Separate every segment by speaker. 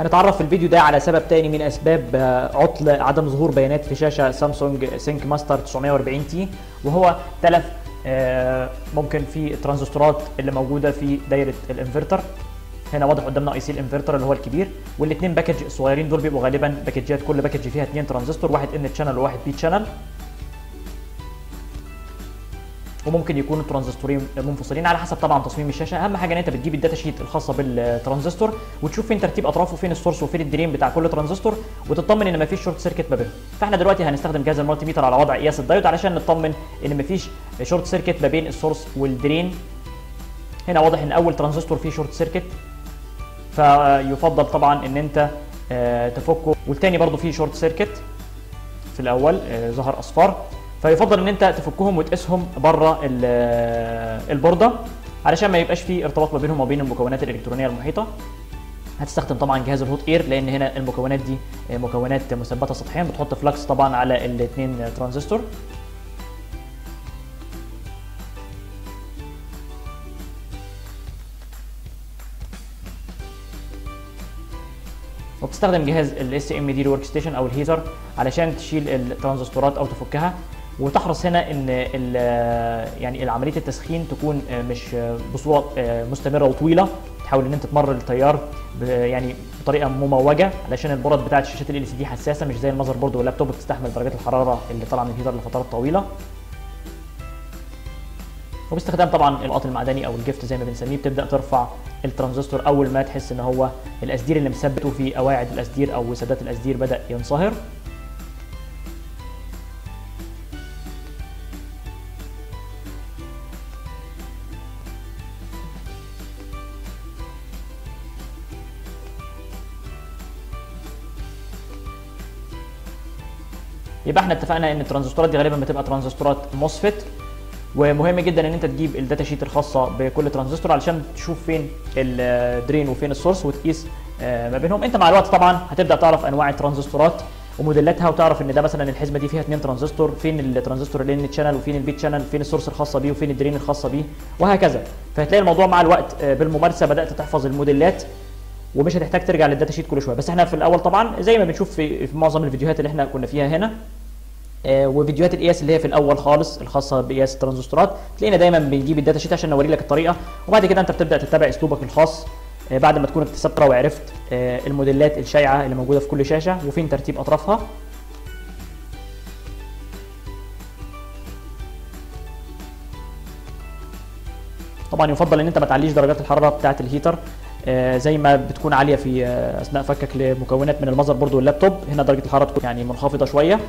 Speaker 1: هنتعرف في الفيديو ده على سبب تاني من أسباب آه، عطل عدم ظهور بيانات في شاشة سامسونج سينك ماستر 940 تي وهو تلف آه، ممكن في الترانزستورات اللي موجودة في دايرة الإنفرتر. هنا واضح قدامنا اي سي الانفرتر اللي هو الكبير والاثنين باكج الصغيرين دول بيبقوا غالبا باكجات كل باكج فيها اثنين ترانزستور واحد إن تشانل وواحد بي تشانل وممكن يكونوا الترانزستورين منفصلين على حسب طبعا تصميم الشاشة. أهم حاجة إن أنت بتجيب الداتا شيت الخاصة بالترانزستور وتشوف فين ترتيب اطرافه وفين السورس وفين الدرين بتاع كل ترانزستور وتطمن إن مفيش شورت سيركت ما بينهم. فإحنا دلوقتي هنستخدم جهاز المالتي ميتر على وضع قياس الدايود علشان نطمن إن مفيش شورت سيركت ما بين السورس والدرين هنا واضح إن أول ترانزستور فيه شورت سيركت فيفضل طبعا إن أنت آه، تفكه. والتاني برضو فيه شورت سيركت في الأول آه، ظهر أصفار. فيفضل إن أنت تفكهم وتقيسهم بره آه، البوردة علشان ما يبقاش في ارتباط ما بينهم وبين المكونات الإلكترونية المحيطة. هتستخدم طبعا جهاز الهوت اير لأن هنا المكونات دي مكونات مثبته سطحيا بتحط فلكس طبعا على الاثنين ترانزستور وبتستخدم جهاز الاس ام دي ورك ستيشن أو الهيتر علشان تشيل الترانزستورات أو تفكها. وتحرص هنا إن يعني عمليه التسخين تكون مش بصوره مستمرة وطويلة. تحاول إن أنت تمرر التيار يعني بطريقة مموجة علشان البورد بتاعت شاشات ال سي دي حساسة مش زي المذر بورد واللابتوب بتستحمل درجات الحرارة اللي طالعة من الهيتر لفترات طويلة. وباستخدام طبعا القط المعدني أو الجفت زي ما بنسميه بتبدأ ترفع الترانزستور أول ما تحس إن هو الأسدير اللي مثبته في قواعد الأسدير أو سدات الأسدير بدأ ينصهر. يبقى إحنا اتفقنا إن الترانزستورات دي غالبا بتبقى ترانزستورات موسفيت ومهم جدا ان انت تجيب الداتا شيت الخاصة بكل ترانزستور علشان تشوف فين الدرين وفين السورس وتقيس آه، ما بينهم. انت مع الوقت طبعا هتبدأ تعرف أنواع الترانزستورات وموديلاتها وتعرف إن ده مثلا الحزمة دي فيها اثنين ترانزستور فين الترانزستور اللي ان وفين البيت شانل فين السورس الخاصه بيه وفين الدرين الخاصه بيه وهكذا. فهتلاقي الموضوع مع الوقت آه، بالممارسة بدأت تحفظ الموديلات ومش هتحتاج ترجع للداتا شيت كل شوية. بس إحنا في الأول طبعا زي ما بنشوف في, معظم الفيديوهات اللي إحنا كنا فيها هنا وفيديوهات القياس اللي هي في الأول خالص الخاصة بقياس الترانزستورات. تلاقينا دايما بنجيب الداتا شيت عشان نوري لك الطريقة. وبعد كده أنت بتبدأ تتبع أسلوبك الخاص آه، بعد ما تكون اكتسبت وعرفت آه، الموديلات الشائعة اللي موجودة في كل شاشة وفين ترتيب أطرافها. طبعا يفضل إن أنت ما تعليش درجات الحرارة بتاعة الهيتر آه، زي ما بتكون عالية في آه، أثناء فكك لمكونات من المذر بورد واللابتوب. هنا درجة الحرارة تكون يعني منخفضة شوية.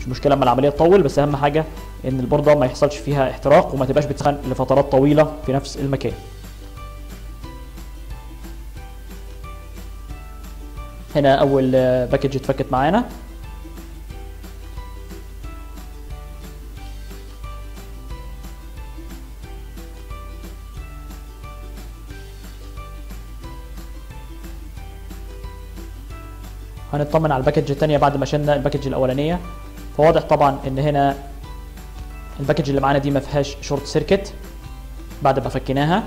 Speaker 1: مش مشكلة أما العملية تطول بس أهم حاجة إن البورده ما يحصلش فيها احتراق وما تبقاش بتسخن لفترات طويلة في نفس المكان. هنا أول باكج اتفكت معانا. هنطمن على الباكج الثانية بعد ما شلنا الباكج الأولانية. فواضح طبعا إن هنا الباكج اللي معانا دي ما فيهاش شورت سيركت بعد ما فكيناها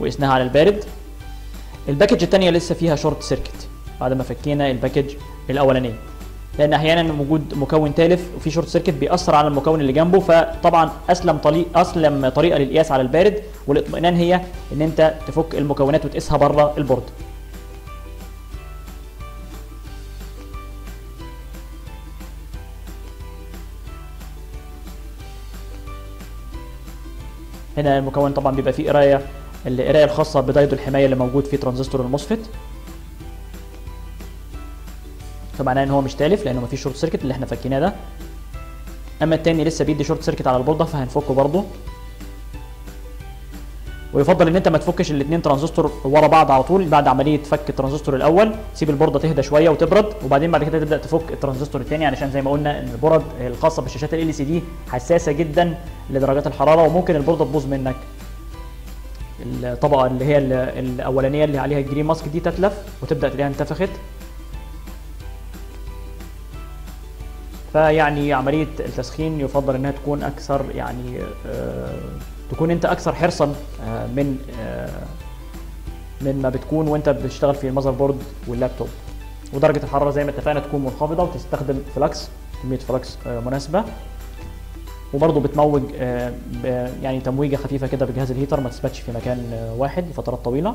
Speaker 1: وقسناها على البارد. الباكج الثانية لسه فيها شورت سيركت بعد ما فكينا الباكج الأولانية. لأن أحيانا وجود مكون تالف وفي شورت سيركت بيأثر على المكون اللي جنبه فطبعا أسلم طريق أسلم طريقة للقياس على البارد. والاطمئنان هي إن أنت تفك المكونات وتقيسها بره البورد. هنا المكون طبعا بيبقى فيه قراية القراية الخاصة بدايد الحماية اللي موجود في ترانزستور الموسفيت فمعناه إن هو مش تالف لأنه مفيش شورت سيركت اللي إحنا فكيناه ده. أما التاني لسه بيدي شورت سيركت على البورده فهنفكه برضه. ويفضل إن أنت ما تفكش الاثنين ترانزستور ورا بعض على طول بعد عملية فك الترانزستور الأول. سيب البورده تهدى شوية وتبرد وبعدين بعد كده تبدأ تفك الترانزستور الثاني علشان زي ما قلنا إن البورد الخاصة بالشاشات ال سي دي حساسة جدا لدرجات الحرارة وممكن البورده تبوظ منك. الطبقة اللي هي ال- الأولانية اللي عليها ال green mask دي تتلف وتبدأ تلاقيها انتفخت. فيعني عملية التسخين يفضل إنها تكون أكثر يعني آه، تكون انت أكثر حرصا آه، من آه، من ما بتكون وانت بتشتغل في ال motherboard واللابتوب ودرجة الحرارة زي ما اتفقنا تكون منخفضة وتستخدم flux كمية فلكس آه، مناسبة. وبرضه بتموج يعني تمويجة خفيفة كده بجهاز الهيتر ما تثبتش في مكان واحد لفترات طويلة.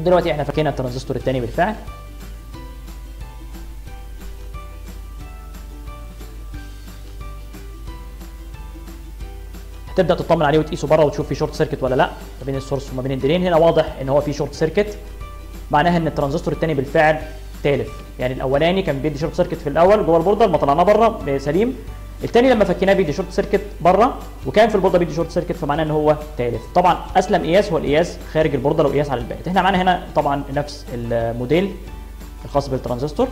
Speaker 1: ودلوقتي إحنا فكينا الترانزستور الثاني بالفعل. هتبدأ تطمن عليه وتقيسه بره وتشوف في short circuit ولا لا. ما بين ال source وما بين ال drain هنا واضح إن هو في short circuit معناها إن الترانزستور الثاني بالفعل تالف. يعني الأولاني كان بيدي short circuit في الأول جوه البوردة لما طلعناه بره سليم الثاني لما فكيناه بيدي short circuit بره وكان في البورده بيدي short circuit فمعناه إن هو تالف طبعا أسلم قياس هو القياس خارج البورده لو قياس على الباقي. إحنا معانا هنا طبعا نفس الموديل الخاص بالترانزستور.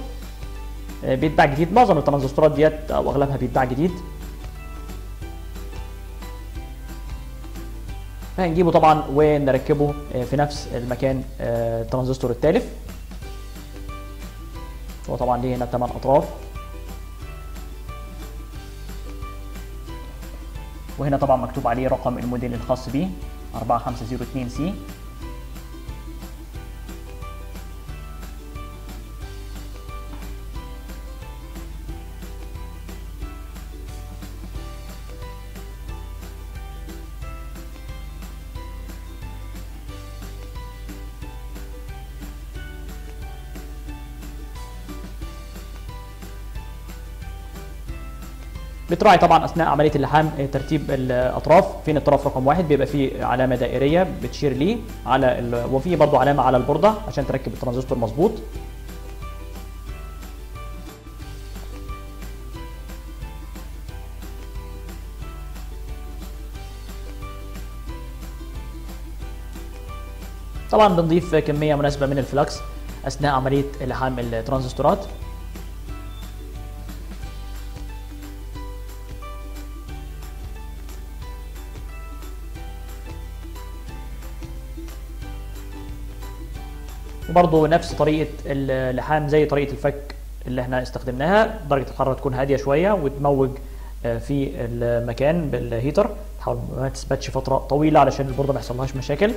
Speaker 1: آه، بيتباع جديد. معظم الترانزستورات ديت أو أغلبها بيتباع جديد. فهنجيبه طبعا ونركبه آه، في نفس المكان آه، الترانزستور التالف هو طبعا ليه هنا 8 أطراف. وهنا طبعا مكتوب عليه رقم الموديل الخاص بيه 4502 C. بتراعي طبعا أثناء عملية اللحام آه، ترتيب الأطراف. فين الطرف رقم واحد؟ بيبقى فيه علامة دائرية بتشير ليه على ال... وفي برضه علامة على البوردة عشان تركب الترانزستور مظبوط. طبعا بنضيف كمية مناسبة من ال flux أثناء عملية لحام الترانزستورات. وبرضه نفس طريقة اللحام زي طريقة الفك اللي إحنا استخدمناها. درجة الحرارة تكون هادية شوية وتموج آه، في المكان بالهيتر. تحاول ما تثبتش فترة طويلة علشان البورده ما يحصلهاش مشاكل.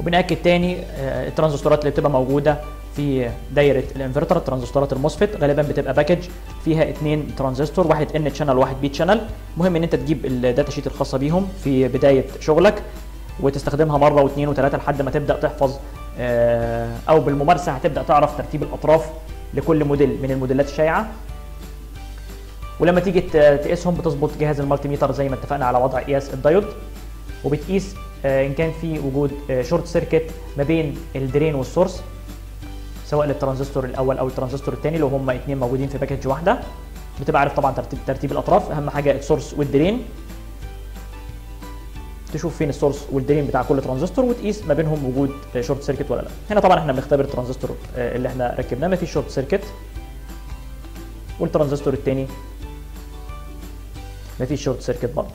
Speaker 1: وبنأكد تاني آه، الترانزستورات اللي بتبقى موجودة في دايرة الانفرتر الترانزستورات ال MOSFET غالبا بتبقى package فيها اثنين ترانزستور واحد N channel وواحد P channel المهم إن أنت تجيب ال data sheet الخاصة بيهم في بداية شغلك وتستخدمها مرة واثنين وثلاثه لحد ما تبدأ تحفظ آه، أو بالممارسة هتبدأ تعرف ترتيب الأطراف لكل موديل من الموديلات الشائعة. ولما تيجي تقيسهم بتظبط جهاز ال multimeter زي ما اتفقنا على وضع قياس الدايود وبتقيس إن كان في وجود short circuit ما بين ال drain وال source سواء للترانزستور الأول أو الترانزستور الثاني لو هما اثنين موجودين في package واحدة. بتبقى عارف طبعا ترتيب ترتيب الأطراف. أهم حاجة ال source وال drain تشوف فين ال source وال drain بتاع كل ترانزستور وتقيس ما بينهم وجود short circuit ولا لا. هنا طبعا إحنا بنختبر الترانزستور آه، اللي إحنا ركبناه. ما فيش short circuit والترانزستور الثاني ما فيش short circuit برضه.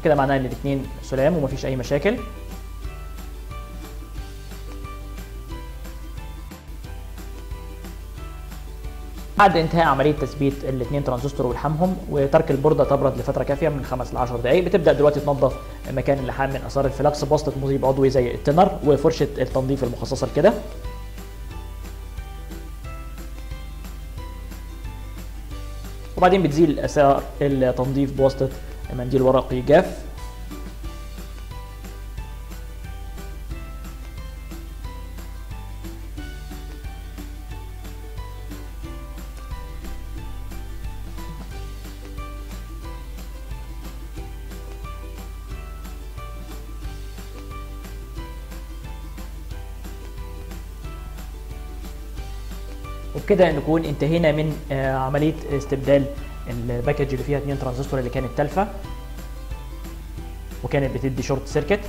Speaker 1: كده معناه إن الاثنين سلام ومفيش أي مشاكل. بعد انتهاء عملية تثبيت الاثنين ترانزستور ولحامهم وترك البورده تبرد لفترة كافية من 5 ل 10 دقائق بتبدأ دلوقتي تنظف مكان اللحام من آثار ال flux بواسطة مذيب عضوي زي ال thinner وفرشة التنظيف المخصصة لكده. وبعدين بتزيل آثار التنظيف بواسطة منديل ورقي جاف وبكده نكون انتهينا من آه، عملية استبدال ال package اللي فيها اتنين ترانزستور اللي كانت تالفة وكانت بتدي short circuit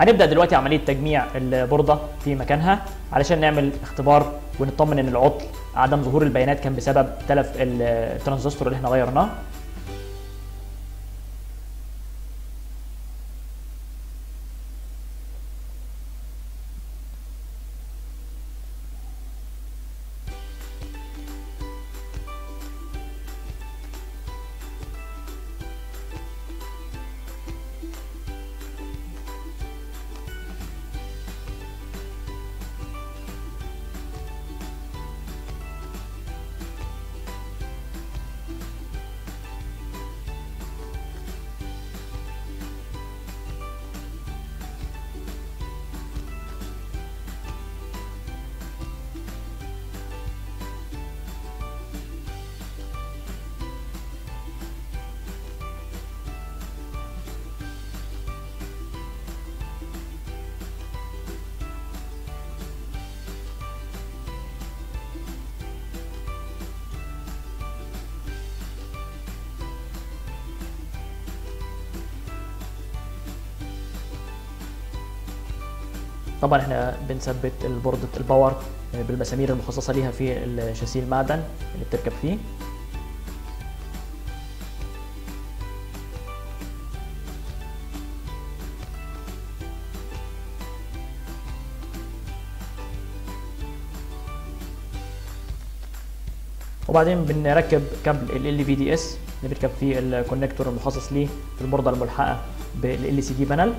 Speaker 1: هنبدأ دلوقتي عملية تجميع البوردة في مكانها علشان نعمل اختبار ونطمن إن العطل عدم ظهور البيانات كان بسبب تلف الترانزستور اللي إحنا غيرناه. طبعا إحنا بنثبت البوردة ال power بالمسامير المخصصة ليها في الشاسيه المعدن اللي بتركب فيه. وبعدين بنركب كابل LVDS اللي بيركب فيه ال connector المخصص ليه في البوردة الملحقة ب LCD panel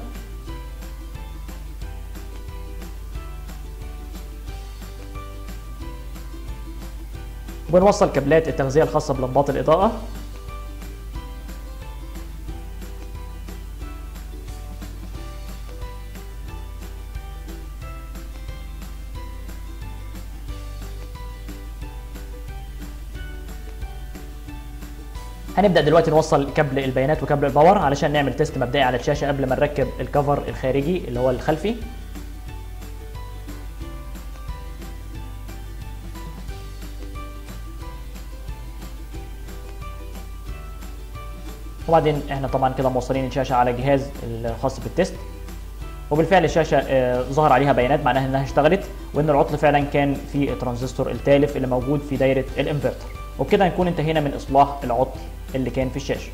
Speaker 1: وبنوصل كابلات التغذية الخاصة بلمبات الإضاءة. هنبدأ دلوقتي نوصل كابل البيانات وكابل ال power علشان نعمل test مبدئي على الشاشة قبل ما نركب ال cover الخارجي اللي هو الخلفي. وبعدين إحنا طبعا كده موصلين الشاشة على الجهاز الخاص بال test. وبالفعل الشاشة آه، ظهر عليها بيانات معناها إنها اشتغلت وإن العطل فعلا كان في الترانزستور التالف اللي موجود في دايرة الإنفرتر. وبكده نكون انتهينا من إصلاح العطل اللي كان في الشاشة.